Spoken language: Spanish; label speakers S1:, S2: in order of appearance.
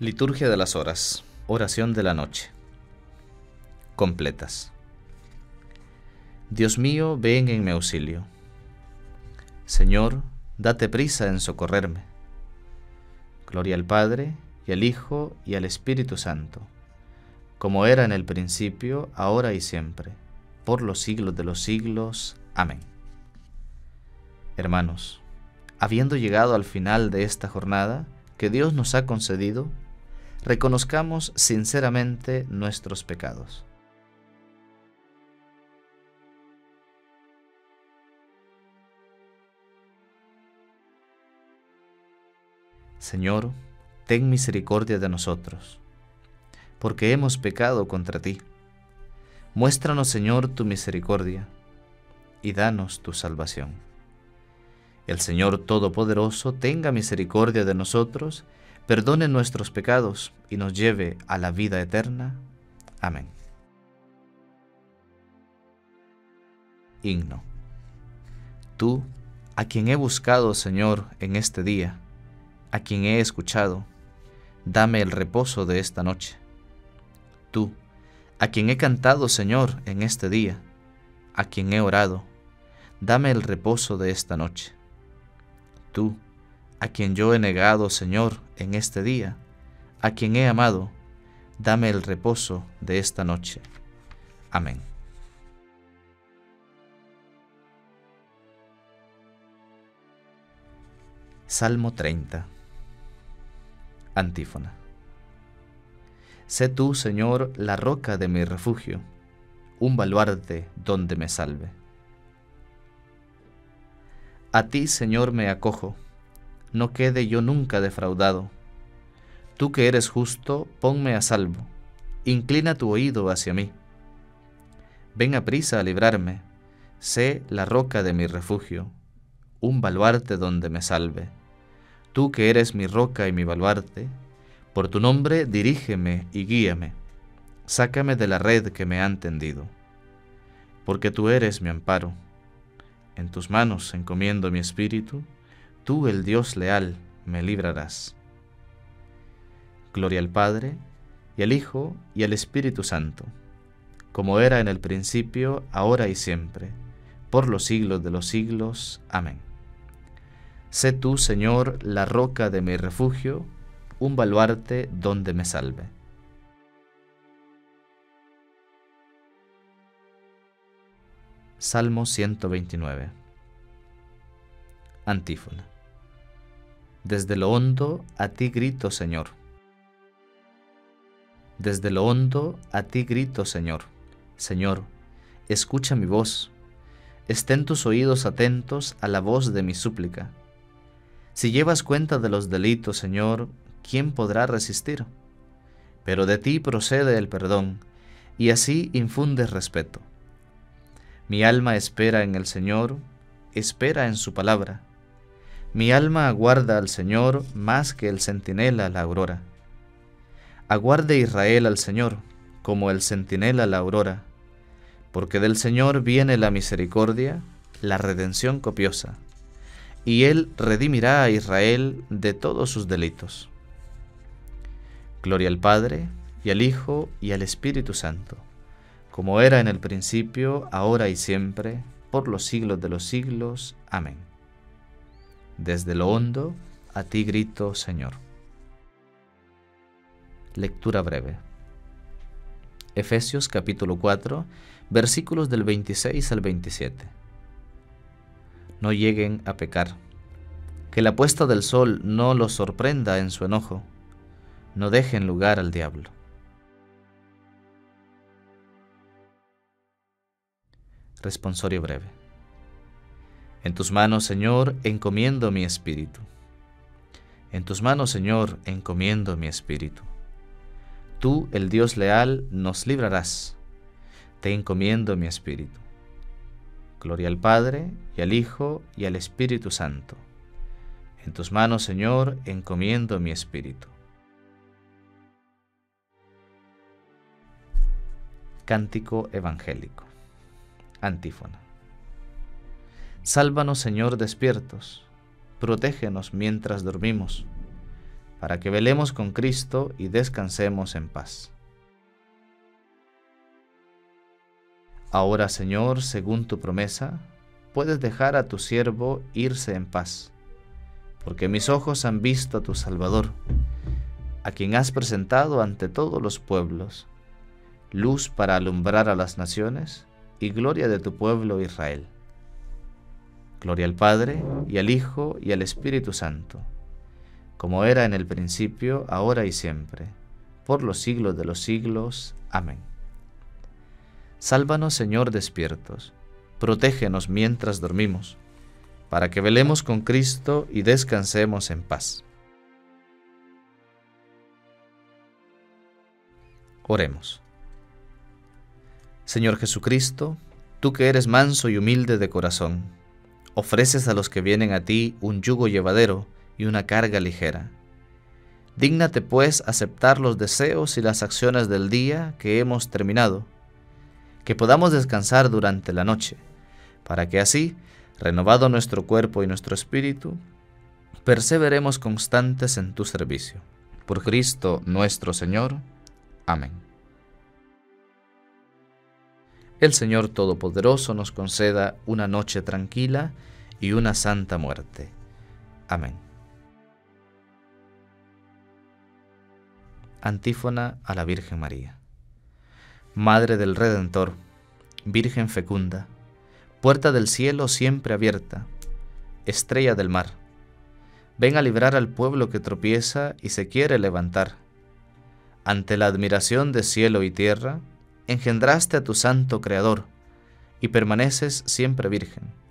S1: Liturgia de las Horas. Oración de la noche. Completas. Dios mío, ven en mi auxilio. Señor, date prisa en socorrerme. Gloria al Padre, y al Hijo, y al Espíritu Santo, como era en el principio, ahora y siempre, por los siglos de los siglos. Amén. Hermanos, habiendo llegado al final de esta jornada que Dios nos ha concedido, reconozcamos sinceramente nuestros pecados. Señor, ten misericordia de nosotros, porque hemos pecado contra ti. Muéstranos, Señor, tu misericordia, y danos tu salvación. El Señor Todopoderoso tenga misericordia de nosotros, perdone nuestros pecados y nos lleve a la vida eterna. Amén. Himno. Tú, a quien he buscado, Señor, en este día, a quien he escuchado, dame el reposo de esta noche. Tú, a quien he cantado, Señor, en este día, a quien he orado, dame el reposo de esta noche. Tú, a quien yo he negado, Señor, en este día, a quien he amado, dame el reposo de esta noche. Amén. Salmo 30 Antífona Sé tú, Señor, la roca de mi refugio, un baluarte donde me salve. A ti, Señor, me acojo no quede yo nunca defraudado. Tú que eres justo, ponme a salvo, inclina tu oído hacia mí. Ven a prisa a librarme, sé la roca de mi refugio, un baluarte donde me salve. Tú que eres mi roca y mi baluarte, por tu nombre dirígeme y guíame, sácame de la red que me han tendido, porque tú eres mi amparo. En tus manos encomiendo mi espíritu, tú el Dios leal me librarás. Gloria al Padre, y al Hijo, y al Espíritu Santo, como era en el principio, ahora y siempre, por los siglos de los siglos. Amén. Sé tú, Señor, la roca de mi refugio, un baluarte donde me salve. Salmo 129 Antífona desde lo hondo a ti grito, Señor. Desde lo hondo a ti grito, Señor. Señor, escucha mi voz. Estén tus oídos atentos a la voz de mi súplica. Si llevas cuenta de los delitos, Señor, ¿quién podrá resistir? Pero de ti procede el perdón, y así infundes respeto. Mi alma espera en el Señor, espera en su palabra mi alma aguarda al Señor más que el centinela la aurora. Aguarde Israel al Señor, como el centinela la aurora, porque del Señor viene la misericordia, la redención copiosa, y Él redimirá a Israel de todos sus delitos. Gloria al Padre, y al Hijo, y al Espíritu Santo, como era en el principio, ahora y siempre, por los siglos de los siglos. Amén. Desde lo hondo, a ti grito, Señor. Lectura breve. Efesios capítulo 4, versículos del 26 al 27. No lleguen a pecar. Que la puesta del sol no los sorprenda en su enojo. No dejen lugar al diablo. Responsorio breve. En tus manos, Señor, encomiendo mi espíritu. En tus manos, Señor, encomiendo mi espíritu. Tú, el Dios leal, nos librarás. Te encomiendo mi espíritu. Gloria al Padre, y al Hijo, y al Espíritu Santo. En tus manos, Señor, encomiendo mi espíritu. Cántico Evangélico. Antífona. Sálvanos, Señor, despiertos, protégenos mientras dormimos, para que velemos con Cristo y descansemos en paz. Ahora, Señor, según tu promesa, puedes dejar a tu siervo irse en paz, porque mis ojos han visto a tu Salvador, a quien has presentado ante todos los pueblos, luz para alumbrar a las naciones y gloria de tu pueblo Israel. Gloria al Padre, y al Hijo, y al Espíritu Santo, como era en el principio, ahora y siempre, por los siglos de los siglos. Amén. Sálvanos, Señor, despiertos, protégenos mientras dormimos, para que velemos con Cristo y descansemos en paz. Oremos. Señor Jesucristo, tú que eres manso y humilde de corazón, ofreces a los que vienen a ti un yugo llevadero y una carga ligera. Dígnate pues aceptar los deseos y las acciones del día que hemos terminado, que podamos descansar durante la noche, para que así, renovado nuestro cuerpo y nuestro espíritu, perseveremos constantes en tu servicio. Por Cristo nuestro Señor. Amén. El Señor Todopoderoso nos conceda una noche tranquila y una santa muerte. Amén. Antífona a la Virgen María. Madre del Redentor, Virgen fecunda, puerta del cielo siempre abierta, estrella del mar, ven a librar al pueblo que tropieza y se quiere levantar. Ante la admiración de cielo y tierra, engendraste a tu santo Creador, y permaneces siempre virgen